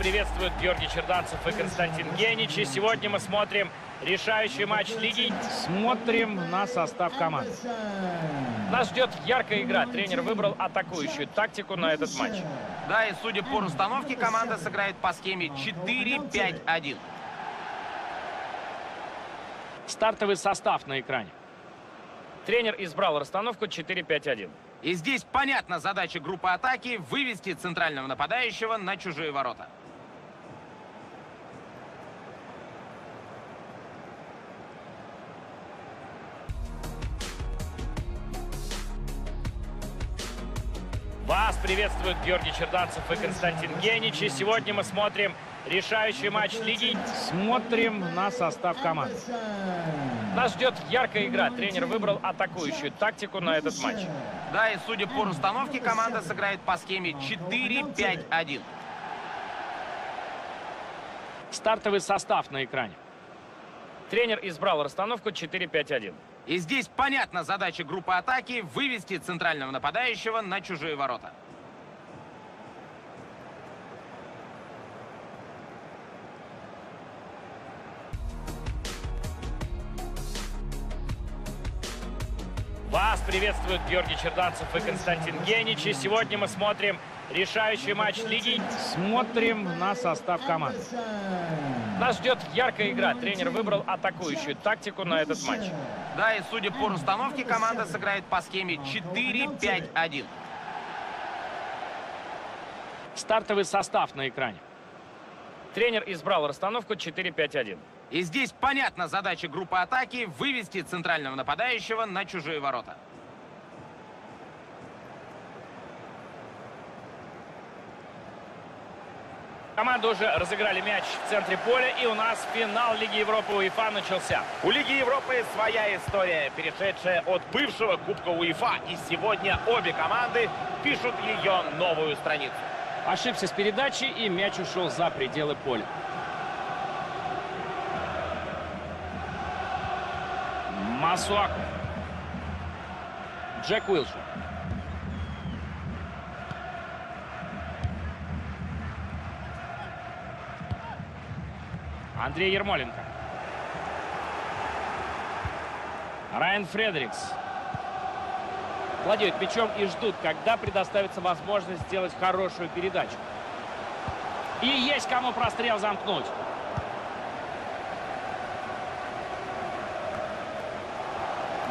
приветствуют Георгий Черданцев и Константин Генич. И сегодня мы смотрим решающий матч лиги. Смотрим на состав команды. Нас ждет яркая игра. Тренер выбрал атакующую тактику на этот матч. Да, и судя по расстановке, команда сыграет по схеме 4-5-1. Стартовый состав на экране. Тренер избрал расстановку 4-5-1. И здесь понятна задача группы атаки вывести центрального нападающего на чужие ворота. Вас приветствуют Георгий Черданцев и Константин Генич. И сегодня мы смотрим решающий матч лиги. Смотрим на состав команды. Нас ждет яркая игра. Тренер выбрал атакующую тактику на этот матч. Да, и судя по расстановке, команда сыграет по схеме 4-5-1. Стартовый состав на экране. Тренер избрал расстановку 4-5-1. И здесь понятна задача группы атаки вывести центрального нападающего на чужие ворота. Вас приветствуют Георгий Черданцев и Константин Генич. И сегодня мы смотрим решающий матч лиги. Смотрим на состав команды. Нас ждет яркая игра. Тренер выбрал атакующую тактику на этот матч. Да, и судя по расстановке, команда сыграет по схеме 4-5-1. Стартовый состав на экране. Тренер избрал расстановку 4-5-1. И здесь понятна задача группы атаки вывести центрального нападающего на чужие ворота. Команды уже разыграли мяч в центре поля, и у нас финал Лиги Европы УЕФА начался. У Лиги Европы своя история, перешедшая от бывшего Кубка УЕФА. И сегодня обе команды пишут ее новую страницу. Ошибся с передачей, и мяч ушел за пределы поля. Масуаку. Джек Уилшер. Андрей Ермоленко. Райан Фредерикс. Владеют мячом и ждут, когда предоставится возможность сделать хорошую передачу. И есть кому прострел замкнуть.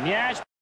Мяч